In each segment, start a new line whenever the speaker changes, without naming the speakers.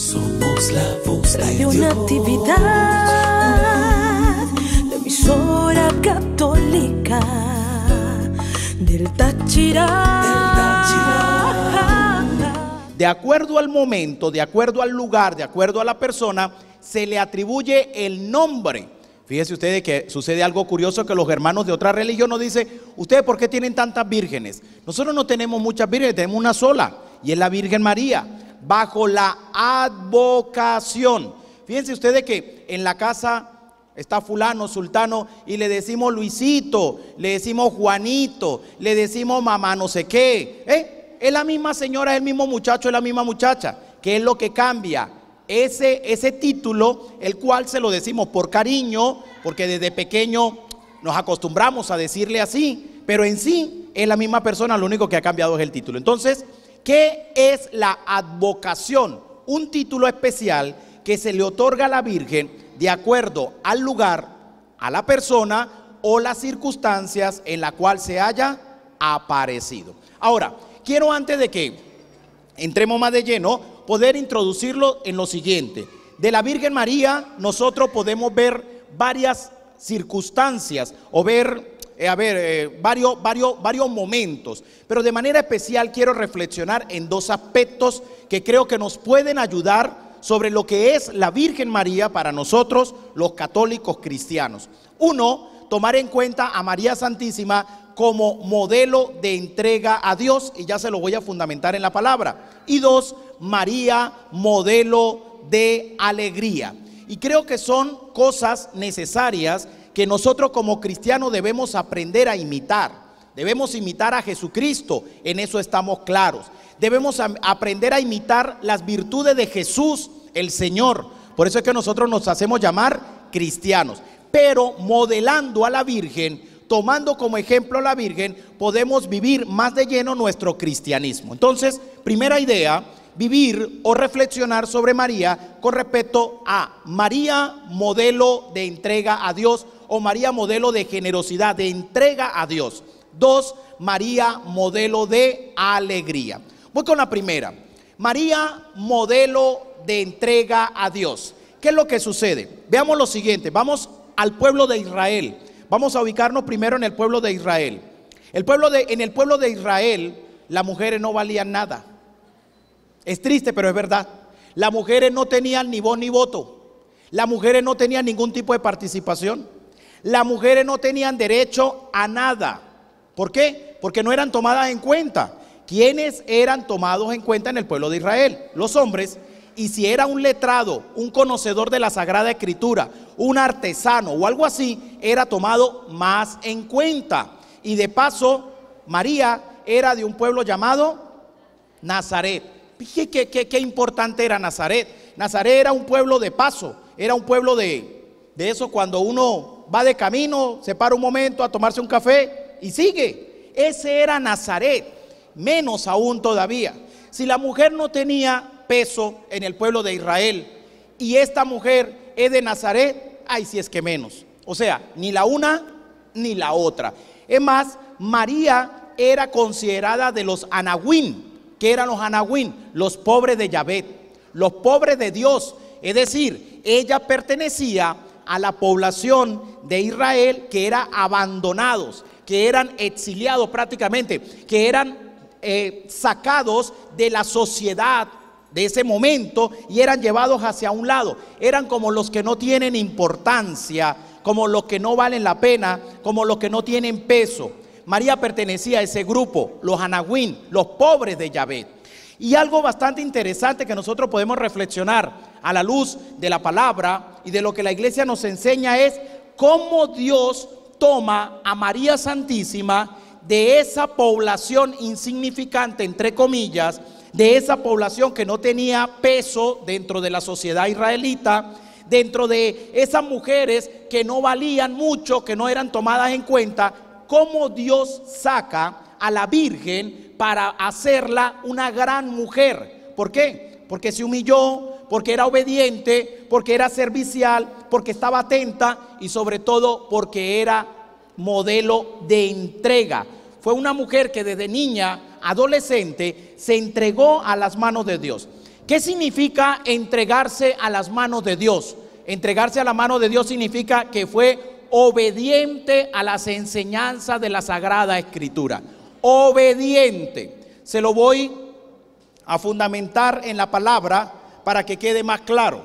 Somos la voz de
Radio
Dios.
Natividad, la emisora católica del Táchira.
De acuerdo al momento, de acuerdo al lugar, de acuerdo a la persona, se le atribuye el nombre. Fíjense ustedes que sucede algo curioso que los hermanos de otra religión nos dicen, ¿ustedes por qué tienen tantas vírgenes? Nosotros no tenemos muchas vírgenes, tenemos una sola, y es la Virgen María, bajo la advocación. Fíjense ustedes que en la casa está fulano, sultano, y le decimos Luisito, le decimos Juanito, le decimos mamá no sé qué. ¿eh? Es la misma señora, es el mismo muchacho, es la misma muchacha. ¿Qué es lo que cambia? Ese, ese título, el cual se lo decimos por cariño, porque desde pequeño nos acostumbramos a decirle así, pero en sí es la misma persona, lo único que ha cambiado es el título. Entonces, ¿qué es la advocación? Un título especial que se le otorga a la Virgen de acuerdo al lugar, a la persona o las circunstancias en la cual se haya aparecido. Ahora, quiero antes de que entremos más de lleno, poder introducirlo en lo siguiente. De la Virgen María nosotros podemos ver varias circunstancias o ver, eh, a ver, eh, varios, varios, varios momentos, pero de manera especial quiero reflexionar en dos aspectos que creo que nos pueden ayudar sobre lo que es la Virgen María para nosotros los católicos cristianos. Uno, tomar en cuenta a María Santísima como modelo de entrega a Dios, y ya se lo voy a fundamentar en la palabra. Y dos, María, modelo de alegría. Y creo que son cosas necesarias que nosotros como cristianos debemos aprender a imitar. Debemos imitar a Jesucristo, en eso estamos claros. Debemos aprender a imitar las virtudes de Jesús, el Señor. Por eso es que nosotros nos hacemos llamar cristianos. Pero modelando a la Virgen, tomando como ejemplo a la Virgen, podemos vivir más de lleno nuestro cristianismo. Entonces, primera idea, vivir o reflexionar sobre María con respecto a María modelo de entrega a Dios o María modelo de generosidad, de entrega a Dios. Dos, María modelo de alegría. Voy con la primera. María modelo de entrega a Dios. ¿Qué es lo que sucede? Veamos lo siguiente. Vamos al pueblo de Israel. Vamos a ubicarnos primero en el pueblo de Israel. El pueblo de, en el pueblo de Israel, las mujeres no valían nada. Es triste, pero es verdad. Las mujeres no tenían ni voz ni voto. Las mujeres no tenían ningún tipo de participación. Las mujeres no tenían derecho a nada. ¿Por qué? Porque no eran tomadas en cuenta. ¿Quiénes eran tomados en cuenta en el pueblo de Israel? Los hombres. Y si era un letrado, un conocedor de la Sagrada Escritura, un artesano o algo así, era tomado más en cuenta. Y de paso, María era de un pueblo llamado Nazaret. ¿Qué, qué, qué- qué importante era Nazaret? Nazaret era un pueblo de paso, era un pueblo de, de eso cuando uno va de camino, se para un momento a tomarse un café y sigue. Ese era Nazaret, menos aún todavía. Si la mujer no tenía peso en el pueblo de Israel y esta mujer es de Nazaret, ay, si es que menos. O sea, ni la una ni la otra. Es más, María era considerada de los anahuín. que eran los anahuín? Los pobres de Yahvé, los pobres de Dios. Es decir, ella pertenecía a la población de Israel que era abandonados, que eran exiliados prácticamente, que eran eh, sacados de la sociedad de ese momento y eran llevados hacia un lado. Eran como los que no tienen importancia, como los que no valen la pena, como los que no tienen peso. María pertenecía a ese grupo, los anahuín, los pobres de Yahvé. Y algo bastante interesante que nosotros podemos reflexionar a la luz de la palabra y de lo que la iglesia nos enseña es cómo Dios toma a María Santísima de esa población insignificante, entre comillas, de esa población que no tenía peso dentro de la sociedad israelita, dentro de esas mujeres que no valían mucho, que no eran tomadas en cuenta, cómo Dios saca a la Virgen para hacerla una gran mujer. ¿Por qué? Porque se humilló, porque era obediente, porque era servicial, porque estaba atenta y sobre todo porque era modelo de entrega. Fue una mujer que desde niña, adolescente, se entregó a las manos de Dios. ¿Qué significa entregarse a las manos de Dios? Entregarse a la mano de Dios significa que fue obediente a las enseñanzas de la Sagrada Escritura. Obediente. Se lo voy a fundamentar en la palabra para que quede más claro.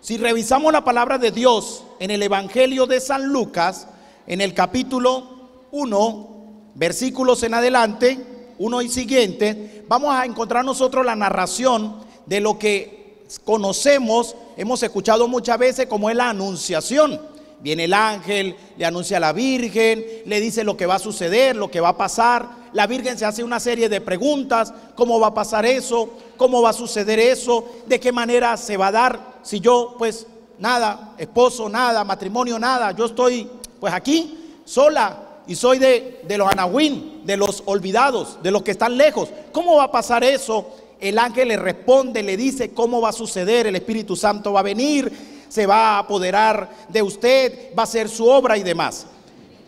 Si revisamos la palabra de Dios en el Evangelio de San Lucas, en el capítulo 1, versículos en adelante, 1 y siguiente, vamos a encontrar nosotros la narración de lo que conocemos, hemos escuchado muchas veces como es la anunciación. Viene el ángel, le anuncia a la Virgen, le dice lo que va a suceder, lo que va a pasar. La Virgen se hace una serie de preguntas, ¿cómo va a pasar eso? ¿Cómo va a suceder eso? ¿De qué manera se va a dar? Si yo, pues, nada, esposo, nada, matrimonio, nada, yo estoy, pues, aquí, sola, y soy de, de los anahuín, de los olvidados, de los que están lejos. ¿Cómo va a pasar eso? El ángel le responde, le dice cómo va a suceder, el Espíritu Santo va a venir, se va a apoderar de usted, va a hacer su obra y demás.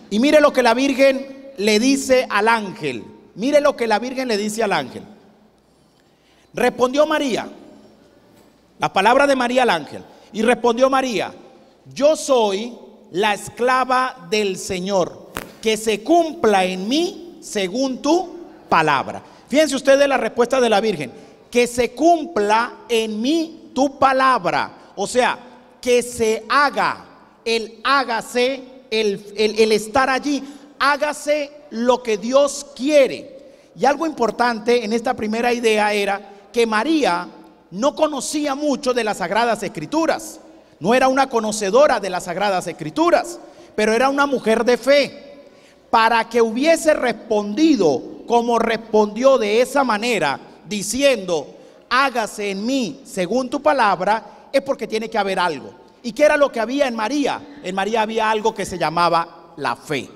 Y mire lo que la Virgen le dice al ángel. Mire lo que la Virgen le dice al ángel. Respondió María, la palabra de María al ángel. Y respondió María, yo soy la esclava del Señor, que se cumpla en mí según tu palabra. Fíjense ustedes la respuesta de la Virgen, que se cumpla en mí tu palabra. O sea, que se haga, el hágase, el, el, estar allí, hágase lo que Dios quiere. Y algo importante en esta primera idea era que María no conocía mucho de las sagradas escrituras, no era una conocedora de las sagradas escrituras, pero era una mujer de fe. Para que hubiese respondido como respondió de esa manera, diciendo, hágase en mí según tu palabra, es porque tiene que haber algo. ¿Y qué era lo que había en María? En María había algo que se llamaba la fe.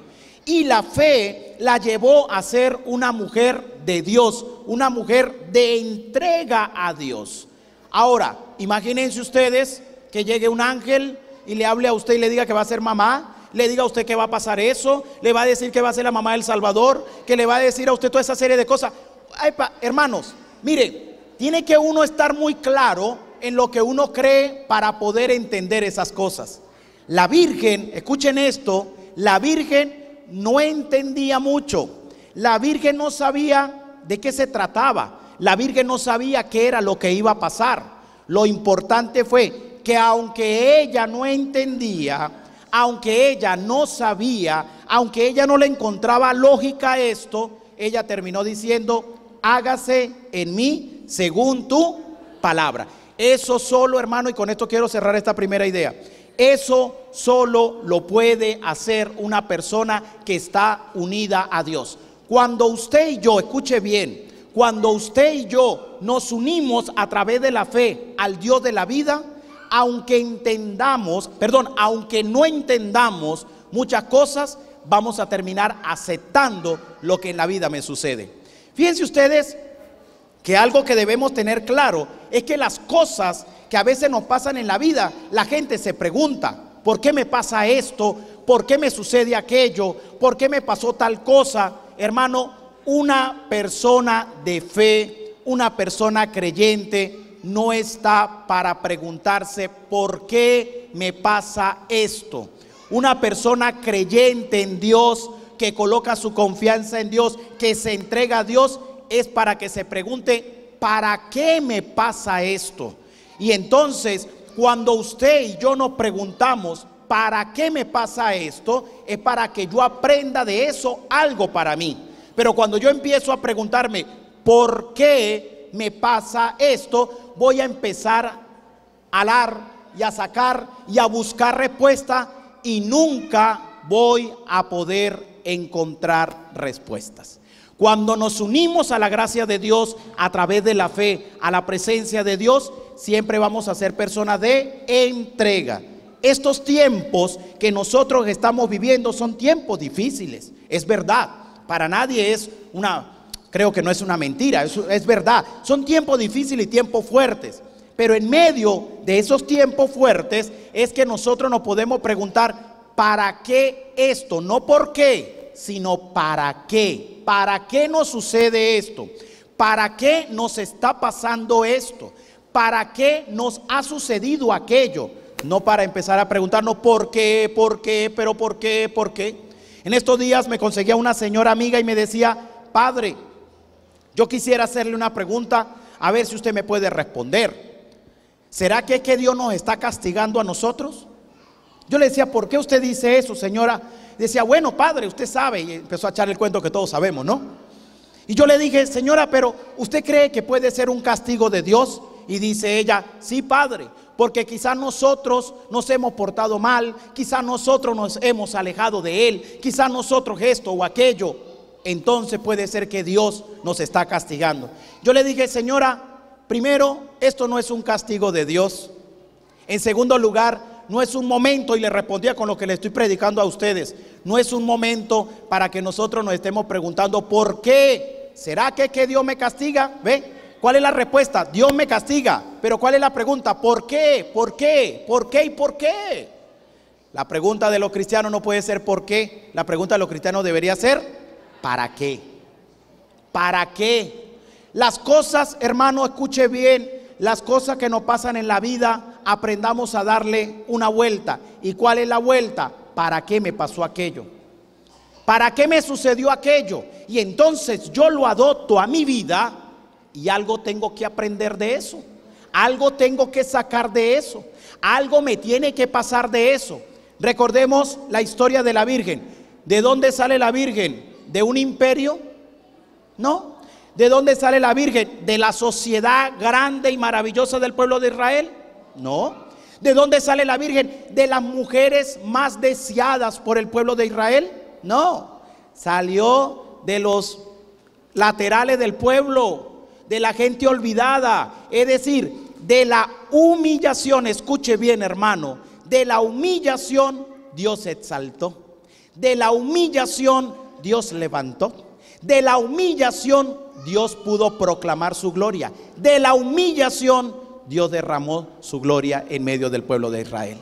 Y la fe la llevó a ser una mujer de Dios, una mujer de entrega a Dios. Ahora, imagínense ustedes que llegue un ángel y le hable a usted y le diga que va a ser mamá, le diga a usted que va a pasar eso, le va a decir que va a ser la mamá del Salvador, que le va a decir a usted toda esa serie de cosas. Ay, hermanos, mire, tiene que uno estar muy claro en lo que uno cree para poder entender esas cosas. La Virgen, escuchen esto, la Virgen no entendía mucho. La Virgen no sabía de qué se trataba. La Virgen no sabía qué era lo que iba a pasar. Lo importante fue que aunque ella no entendía, aunque ella no sabía, aunque ella no le encontraba lógica a esto, ella terminó diciendo, hágase en mí según tu palabra. Eso solo, hermano, y con esto quiero cerrar esta primera idea. Eso solo lo puede hacer una persona que está unida a Dios. Cuando usted y yo, escuche bien, cuando usted y yo nos unimos a través de la fe al Dios de la vida, aunque entendamos, perdón, aunque no entendamos muchas cosas, vamos a terminar aceptando lo que en la vida me sucede. Fíjense ustedes que algo que debemos tener claro es que las cosas que a veces nos pasan en la vida, la gente se pregunta, ¿por qué me pasa esto? ¿Por qué me sucede aquello? ¿Por qué me pasó tal cosa? Hermano, una persona de fe, una persona creyente, no está para preguntarse, ¿por qué me pasa esto? Una persona creyente en Dios, que coloca su confianza en Dios, que se entrega a Dios, es para que se pregunte, ¿para qué me pasa esto? Y entonces, cuando usted y yo nos preguntamos, ¿para qué me pasa esto? Es para que yo aprenda de eso algo para mí. Pero cuando yo empiezo a preguntarme, ¿por qué me pasa esto? Voy a empezar a hablar y a sacar y a buscar respuesta y nunca voy a poder encontrar respuestas. Cuando nos unimos a la gracia de Dios a través de la fe, a la presencia de Dios, siempre vamos a ser personas de entrega. Estos tiempos que nosotros estamos viviendo son tiempos difíciles, es verdad. Para nadie es una, creo que no es una mentira, es, verdad. Son tiempos difíciles y tiempos fuertes. Pero en medio de esos tiempos fuertes es que nosotros nos podemos preguntar, ¿para qué esto? No por qué, sino para qué. ¿Para qué nos sucede esto? ¿para qué nos está pasando esto? ¿Para qué nos ha sucedido aquello? No para empezar a preguntarnos por qué, por qué, pero por qué, por qué. En estos días me conseguía una señora amiga y me decía, padre, yo quisiera hacerle una pregunta, a ver si usted me puede responder. ¿Será que es que Dios nos está castigando a nosotros? Yo le decía, ¿por qué usted dice eso, señora? Decía, bueno, padre, usted sabe. Y empezó a echar el cuento que todos sabemos, ¿no? Y yo le dije, señora, pero ¿usted cree que puede ser un castigo de Dios? Y dice ella, sí, padre, porque quizás nosotros nos hemos portado mal, quizás nosotros nos hemos alejado de Él, quizás nosotros esto o aquello. Entonces puede ser que Dios nos está castigando. Yo le dije, señora, primero, esto no es un castigo de Dios. En segundo lugar, no es un momento, y le respondía con lo que le estoy predicando a ustedes, no es un momento para que nosotros nos estemos preguntando, ¿por qué? ¿Será que, que Dios me castiga? ¿Ve? ¿Cuál es la respuesta? Dios me castiga. Pero ¿cuál es la pregunta? ¿Por qué? ¿Por qué? ¿Por qué y por qué? La pregunta de los cristianos no puede ser ¿por qué? La pregunta de los cristianos debería ser ¿para qué? ¿Para qué? Las cosas, hermano, escuche bien, las cosas que nos pasan en la vida, aprendamos a darle una vuelta. ¿Y cuál es la vuelta? ¿Para qué me pasó aquello? ¿Para qué me sucedió aquello? Y entonces yo lo adopto a mi vida y algo tengo que aprender de eso. Algo tengo que sacar de eso. Algo me tiene que pasar de eso. Recordemos la historia de la Virgen. ¿De dónde sale la Virgen? ¿De un imperio? No. ¿De dónde sale la Virgen? ¿De la sociedad grande y maravillosa del pueblo de Israel? No. ¿De dónde sale la Virgen? ¿De las mujeres más deseadas por el pueblo de Israel? No. Salió de los laterales del pueblo, de la gente olvidada, es decir, de la humillación, escuche bien hermano, de la humillación Dios exaltó, de la humillación Dios levantó, de la humillación Dios pudo proclamar su gloria, de la humillación Dios derramó su gloria en medio del pueblo de Israel.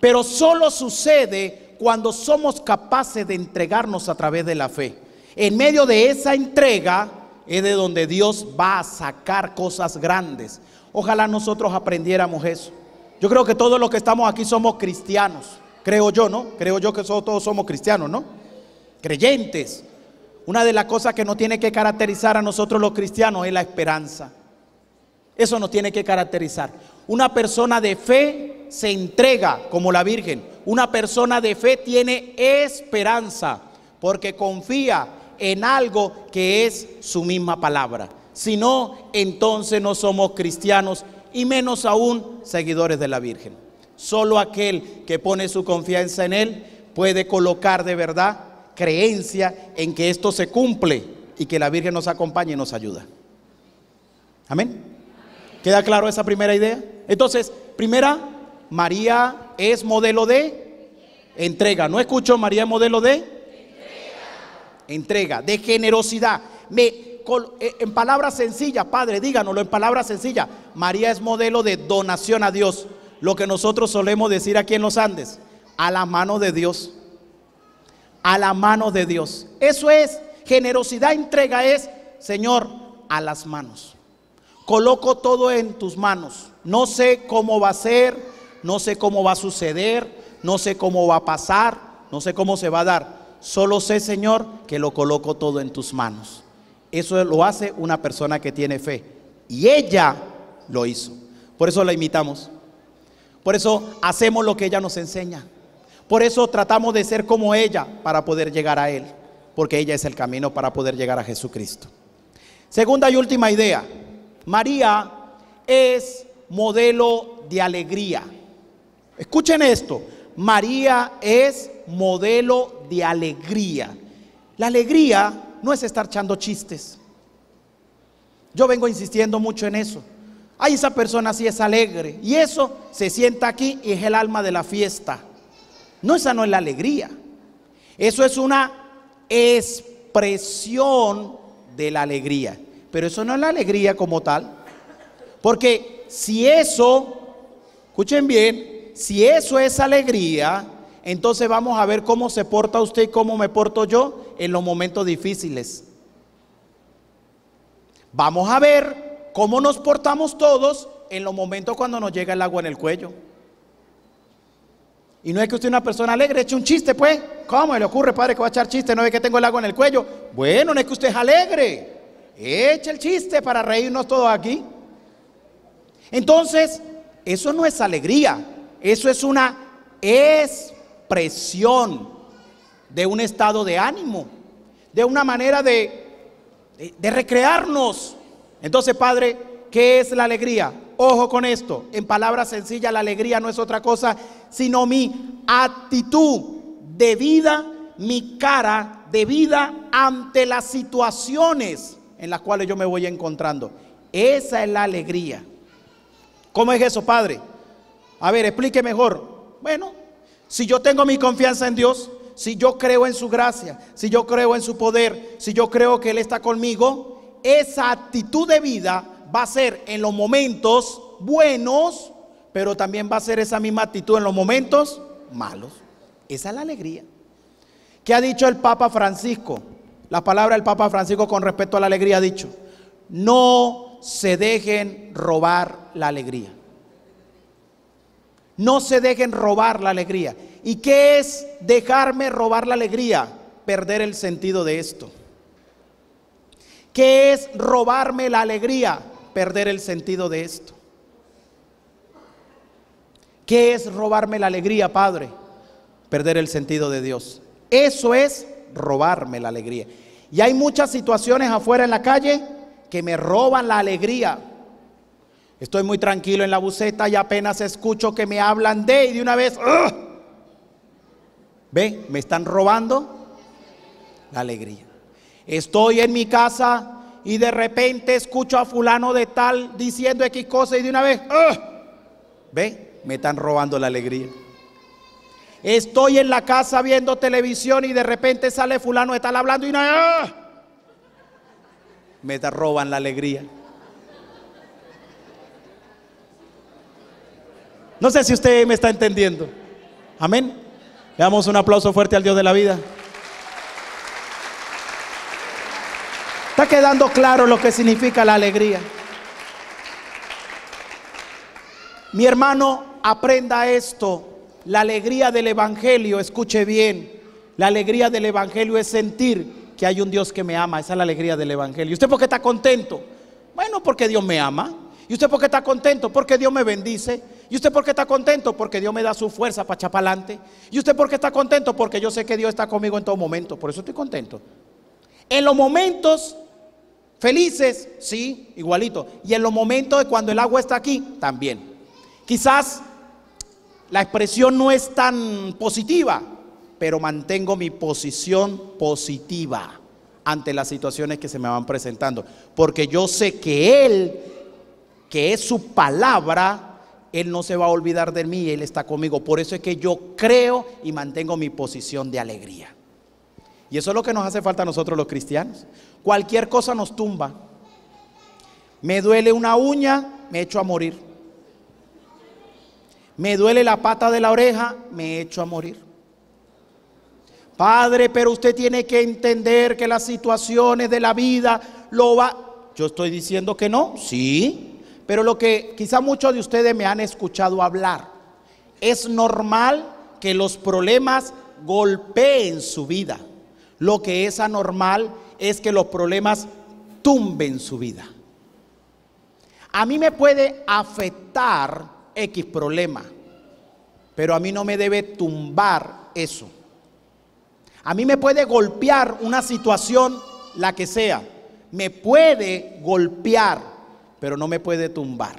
Pero solo sucede cuando somos capaces de entregarnos a través de la fe. En medio de esa entrega, es de donde Dios va a sacar cosas grandes. Ojalá nosotros aprendiéramos eso. Yo creo que todos los que estamos aquí somos cristianos. Creo yo, ¿no? Creo yo que todos somos cristianos, ¿no? Creyentes. Una de las cosas que nos tiene que caracterizar a nosotros los cristianos es la esperanza. Eso nos tiene que caracterizar. Una persona de fe se entrega como la Virgen. Una persona de fe tiene esperanza porque confía en algo que es su misma palabra. Si no, entonces no somos cristianos y menos aún seguidores de la Virgen. Solo aquel que pone su confianza en Él puede colocar de verdad creencia en que esto se cumple y que la Virgen nos acompañe y nos ayuda. Amén. ¿Queda claro esa primera idea? Entonces, primera, María es modelo de entrega. ¿No escucho María es modelo de? entrega, de generosidad. Me, eh, en palabras sencillas, Padre, díganoslo en palabras sencillas. María es modelo de donación a Dios. Lo que nosotros solemos decir aquí en los Andes, a la mano de Dios. A la mano de Dios. Eso es, generosidad, entrega es, Señor, a las manos. Coloco todo en tus manos. No sé cómo va a ser, no sé cómo va a suceder, no sé cómo va a pasar, no sé cómo se va a dar Solo sé, Señor, que lo coloco todo en tus manos. Eso lo hace una persona que tiene fe. Y ella lo hizo. Por eso la imitamos. Por eso hacemos lo que ella nos enseña. Por eso tratamos de ser como ella para poder llegar a Él. Porque ella es el camino para poder llegar a Jesucristo. Segunda y última idea. María es modelo de alegría. Escuchen esto. María es modelo de alegría. La alegría no es estar echando chistes. Yo vengo insistiendo mucho en eso. Ay, esa persona sí es alegre. Y eso se sienta aquí y es el alma de la fiesta. No, esa no es la alegría. Eso es una expresión de la alegría. Pero eso no es la alegría como tal. Porque si eso, escuchen bien, si eso es alegría, entonces vamos a ver cómo se porta usted y cómo me porto yo en los momentos difíciles. Vamos a ver cómo nos portamos todos en los momentos cuando nos llega el agua en el cuello. Y no es que usted una persona alegre, eche un chiste, pues. ¿Cómo le ocurre, padre, que va a echar chiste? ¿No ve que tengo el agua en el cuello? Bueno, no es que usted es alegre. Eche el chiste para reírnos todos aquí. Entonces, eso no es alegría. Eso es una expresión de un estado de ánimo, de una manera de, de, de recrearnos. Entonces, Padre, ¿qué es la alegría? Ojo con esto, en palabras sencillas, la alegría no es otra cosa sino mi actitud de vida, mi cara de vida ante las situaciones en las cuales yo me voy encontrando. Esa es la alegría. ¿Cómo es eso, Padre? A ver, explique mejor. Bueno, si yo tengo mi confianza en Dios, si yo creo en su gracia, si yo creo en su poder, si yo creo que Él está conmigo, esa actitud de vida va a ser en los momentos buenos, pero también va a ser esa misma actitud en los momentos malos. Esa es la alegría. ¿Qué ha dicho el Papa Francisco? La palabra del Papa Francisco con respecto a la alegría ha dicho, no se dejen robar la alegría. No se dejen robar la alegría. ¿Y qué es dejarme robar la alegría? Perder el sentido de esto. ¿Qué es robarme la alegría? Perder el sentido de esto. ¿Qué es robarme la alegría, Padre? Perder el sentido de Dios. Eso es robarme la alegría. Y hay muchas situaciones afuera en la calle que me roban la alegría. Estoy muy tranquilo en la buceta y apenas escucho que me hablan de y de una vez, ¡ah! ve, me están robando la alegría. Estoy en mi casa y de repente escucho a fulano de tal diciendo X cosa y de una vez, ve, me están robando la alegría. Estoy en la casa viendo televisión y de repente sale fulano de tal hablando y una ¡ah! me roban la alegría. No sé si usted me está entendiendo. Amén. Le damos un aplauso fuerte al Dios de la vida. Está quedando claro lo que significa la alegría. Mi hermano, aprenda esto. La alegría del Evangelio, escuche bien, la alegría del Evangelio es sentir que hay un Dios que me ama. Esa es la alegría del Evangelio. ¿Y usted por qué está contento? Bueno, porque Dios me ama. ¿Y usted por qué está contento? Porque Dios me bendice. ¿Y usted por qué está contento? Porque Dios me da su fuerza para echar para adelante. ¿Y usted por qué está contento? Porque yo sé que Dios está conmigo en todo momento. Por eso estoy contento. En los momentos felices, sí, igualito. Y en los momentos de cuando el agua está aquí, también. Quizás la expresión no es tan positiva, pero mantengo mi posición positiva ante las situaciones que se me van presentando. Porque yo sé que Él, que es su palabra, Él no se va a olvidar de mí, Él está conmigo. Por eso es que yo creo y mantengo mi posición de alegría. Y eso es lo que nos hace falta a nosotros los cristianos. Cualquier cosa nos tumba. Me duele una uña, me echo a morir. Me duele la pata de la oreja, me echo a morir. Padre, pero usted tiene que entender que las situaciones de la vida lo va... Yo estoy diciendo que no, sí, pero lo que quizá muchos de ustedes me han escuchado hablar, es normal que los problemas golpeen su vida. Lo que es anormal es que los problemas tumben su vida. A mí me puede afectar X problema, pero a mí no me debe tumbar eso. A mí me puede golpear una situación, la que sea. Me puede golpear, pero no me puede tumbar.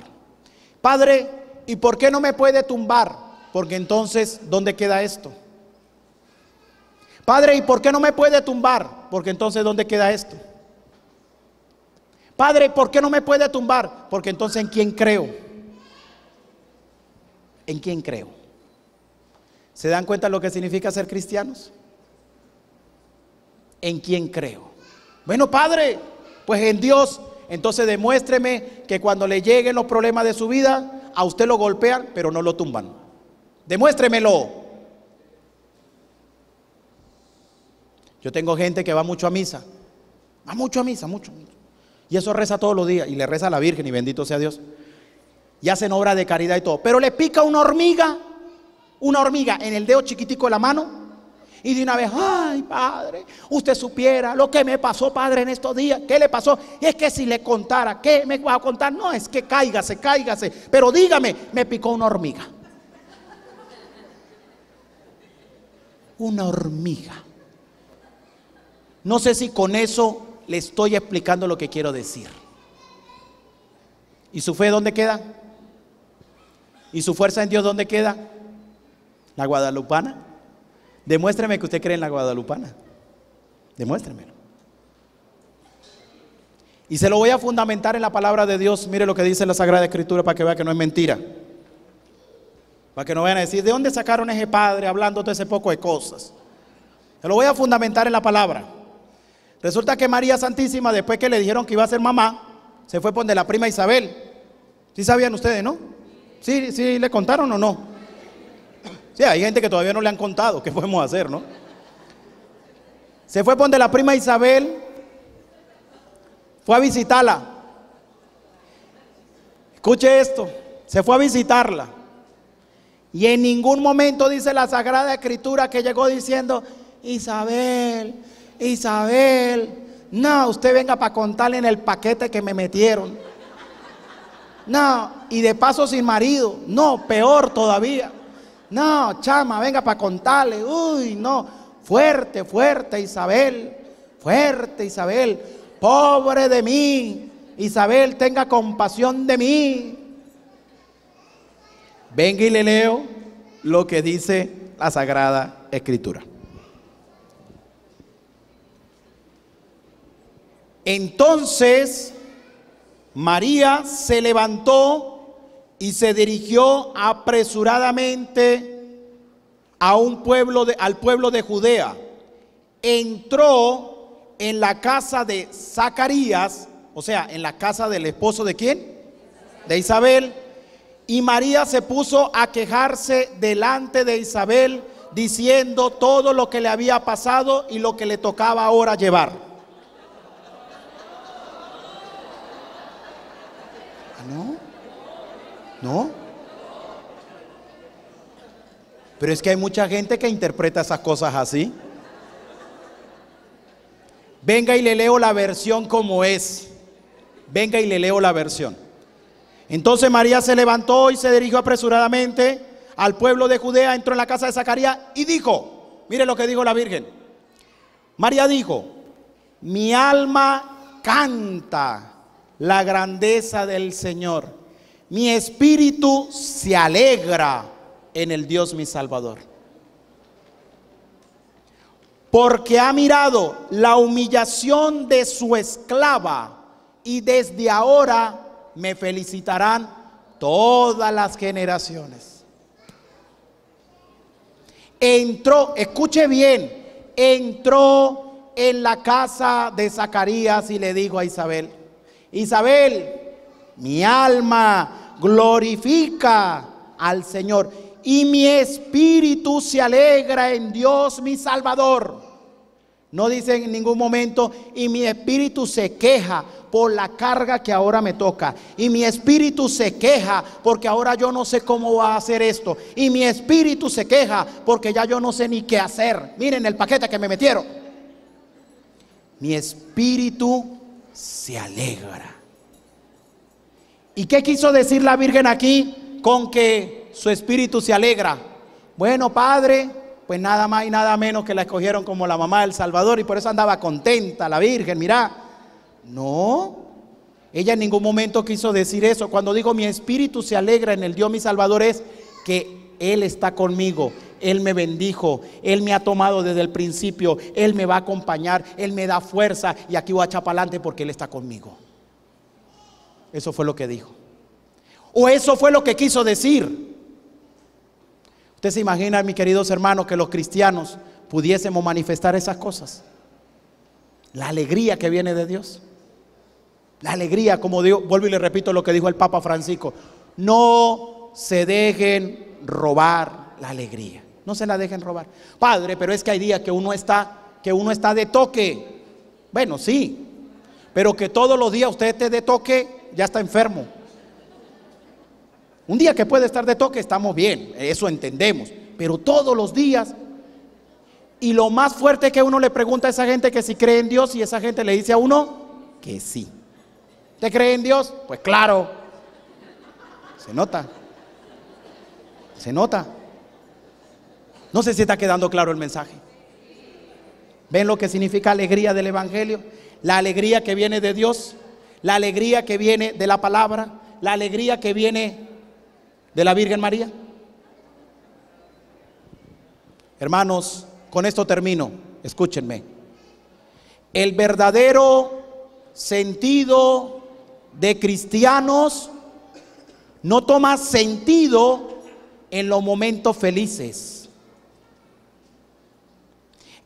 Padre, ¿y por qué no me puede tumbar? Porque entonces, ¿dónde queda esto? Padre, ¿y por qué no me puede tumbar? Porque entonces, ¿dónde queda esto? Padre, ¿por qué no me puede tumbar? Porque entonces, ¿en quién creo? ¿En quién creo? ¿Se dan cuenta lo que significa ser cristianos? ¿En quién creo? Bueno, Padre, pues en Dios. Entonces demuéstreme que cuando le lleguen los problemas de su vida, a usted lo golpean, pero no lo tumban. Demuéstremelo. Yo tengo gente que va mucho a misa. Va mucho a misa, mucho. Y eso reza todos los días. Y le reza a la Virgen y bendito sea Dios. Y hacen obra de caridad y todo. Pero le pica una hormiga, una hormiga en el dedo chiquitico de la mano. Y de una vez, ay padre, usted supiera lo que me pasó, padre, en estos días. ¿Qué le pasó? Y es que si le contara, ¿qué me va a contar? No, es que cáigase, cáigase. Pero dígame, me picó una hormiga. Una hormiga. No sé si con eso le estoy explicando lo que quiero decir. ¿Y su fe dónde queda? ¿Y su fuerza en Dios dónde queda? La guadalupana. Demuéstreme que usted cree en la guadalupana. Demuéstremelo. Y se lo voy a fundamentar en la palabra de Dios. Mire lo que dice la Sagrada Escritura para que vea que no es mentira. Para que no vayan a decir, ¿de dónde sacaron ese padre hablando todo ese poco de cosas? Se lo voy a fundamentar en la palabra. Resulta que María Santísima, después que le dijeron que iba a ser mamá, se fue por donde la prima Isabel. ¿Sí sabían ustedes, no? ¿Sí, sí le contaron o no? Sí, hay gente que todavía no le han contado. ¿Qué podemos hacer, no? Se fue donde la prima Isabel. Fue a visitarla. Escuche esto. Se fue a visitarla. Y en ningún momento dice la Sagrada Escritura que llegó diciendo, Isabel, Isabel, no, usted venga para contarle en el paquete que me metieron. No, y de paso sin marido. No, peor todavía. No, chama, venga para contarle. Uy, no. Fuerte, fuerte, Isabel. Fuerte, Isabel. Pobre de mí. Isabel, tenga compasión de mí. Venga y le leo lo que dice la Sagrada Escritura. Entonces María se levantó y se dirigió apresuradamente a un pueblo de, al pueblo de Judea. Entró en la casa de Zacarías, o sea, en la casa del esposo de quién? De Isabel. Y María se puso a quejarse delante de Isabel, diciendo todo lo que le había pasado y lo que le tocaba ahora llevar. No, no. Pero es que hay mucha gente que interpreta esas cosas así. Venga y le leo la versión como es. Venga y le leo la versión. Entonces María se levantó y se dirigió apresuradamente al pueblo de Judea, entró en la casa de Zacarías y dijo, mire lo que dijo la Virgen. María dijo, mi alma canta la grandeza del Señor. Mi espíritu se alegra en el Dios mi Salvador. Porque ha mirado la humillación de su esclava y desde ahora me felicitarán todas las generaciones. Entró, escuche bien, entró en la casa de Zacarías y le dijo a Isabel, Isabel, mi alma glorifica al Señor y mi espíritu se alegra en Dios mi Salvador. No dice en ningún momento, y mi espíritu se queja por la carga que ahora me toca. Y mi espíritu se queja porque ahora yo no sé cómo va a hacer esto. Y mi espíritu se queja porque ya yo no sé ni qué hacer. Miren el paquete que me metieron. Mi espíritu se alegra. ¿Y qué quiso decir la Virgen aquí con que su espíritu se alegra? Bueno, Padre, pues nada más y nada menos que la escogieron como la mamá del Salvador y por eso andaba contenta la Virgen, mira. No, ella en ningún momento quiso decir eso. Cuando digo mi espíritu se alegra en el Dios mi Salvador es que Él está conmigo, Él me bendijo, Él me ha tomado desde el principio, Él me va a acompañar, Él me da fuerza y aquí voy a echar para adelante porque Él está conmigo. Eso fue lo que dijo. O eso fue lo que quiso decir. Usted se imagina, mis queridos hermanos, que los cristianos pudiésemos manifestar esas cosas. La alegría que viene de Dios. La alegría, como digo, vuelvo y le repito lo que dijo el Papa Francisco. No se dejen robar la alegría. No se la dejen robar. Padre, pero es que hay días que uno está, que uno está de toque. Bueno, sí, Pero que todos los días usted esté de toque, ya está enfermo. Un día que puede estar de toque, estamos bien, eso entendemos. Pero todos los días. Y lo más fuerte que uno le pregunta a esa gente que si cree en Dios y esa gente le dice a uno que sí. ¿Usted cree en Dios? Pues claro. Se nota. Se nota. No sé si está quedando claro el mensaje. ¿Ven lo que significa alegría del Evangelio? La alegría que viene de Dios, la alegría que viene de la palabra, la alegría que viene de la Virgen María. Hermanos, con esto termino. Escúchenme. El verdadero sentido de cristianos no toma sentido en los momentos felices.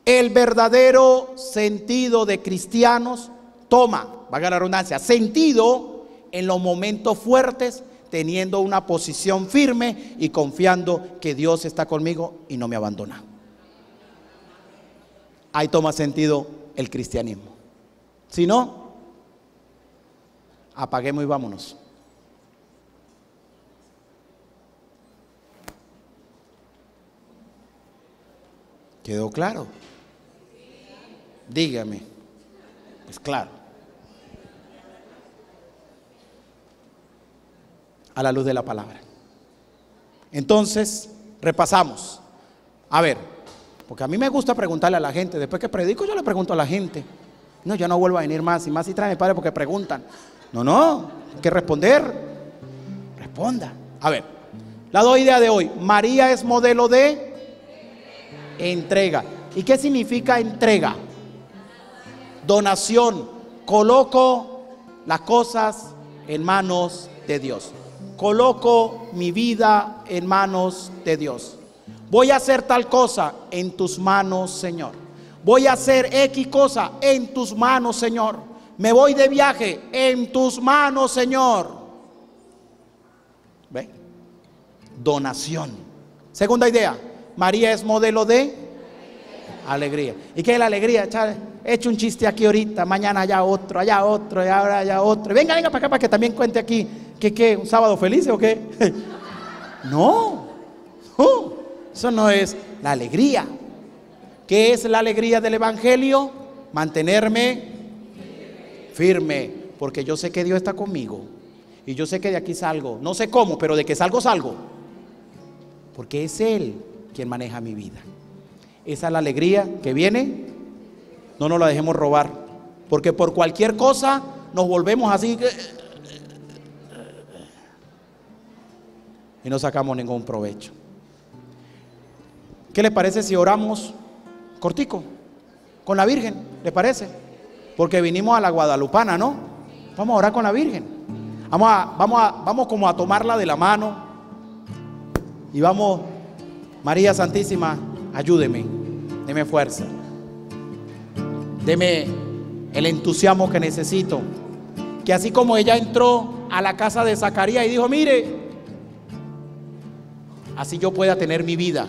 El verdadero sentido de cristianos toma, valga la redundancia, sentido en los momentos fuertes, teniendo una posición firme y confiando que Dios está conmigo y no me abandona. Ahí toma sentido el cristianismo. Si no, apaguemos y vámonos. ¿Quedó claro? Dígame. Pues claro. A la luz de la palabra. Entonces, repasamos. A ver, porque a mí me gusta preguntarle a la gente. Después que predico, yo le pregunto a la gente. No, yo no vuelvo a venir más. Y más si trae mi padre porque preguntan. No, no, hay que responder. Responda. A ver, la doy idea de hoy. María es modelo de entrega. ¿Y qué significa entrega? Donación. Coloco las cosas en manos de Dios. Coloco mi vida en manos de Dios. Voy a hacer tal cosa en tus manos, Señor. Voy a hacer X cosa en tus manos, Señor. Me voy de viaje en tus manos, Señor. Donación. Segunda idea. María es modelo de alegría. ¿Y qué es la alegría? He hecho un chiste aquí ahorita, mañana allá otro, allá otro, y ahora allá otro. Venga, venga para acá para que también cuente aquí. ¿Qué qué? ¿Un sábado feliz o qué? no. Eso no es la alegría. ¿Qué es la alegría del Evangelio? Mantenerme firme, porque yo sé que Dios está conmigo. Y yo sé que de aquí salgo. No sé cómo, pero de que salgo, salgo. Porque es Él quien maneja mi vida. Esa es la alegría que viene. No nos la dejemos robar. Porque por cualquier cosa nos volvemos así. Y no sacamos ningún provecho. ¿Qué le parece si oramos cortico? Con la Virgen, ¿le parece? Porque vinimos a la Guadalupana, ¿no? Vamos a orar con la Virgen. Vamos a, vamos a, vamos como a tomarla de la mano. Y vamos, María Santísima, ayúdeme, deme fuerza, deme el entusiasmo que necesito. Que así como ella entró a la casa de Zacarías y dijo, mire, así yo pueda tener mi vida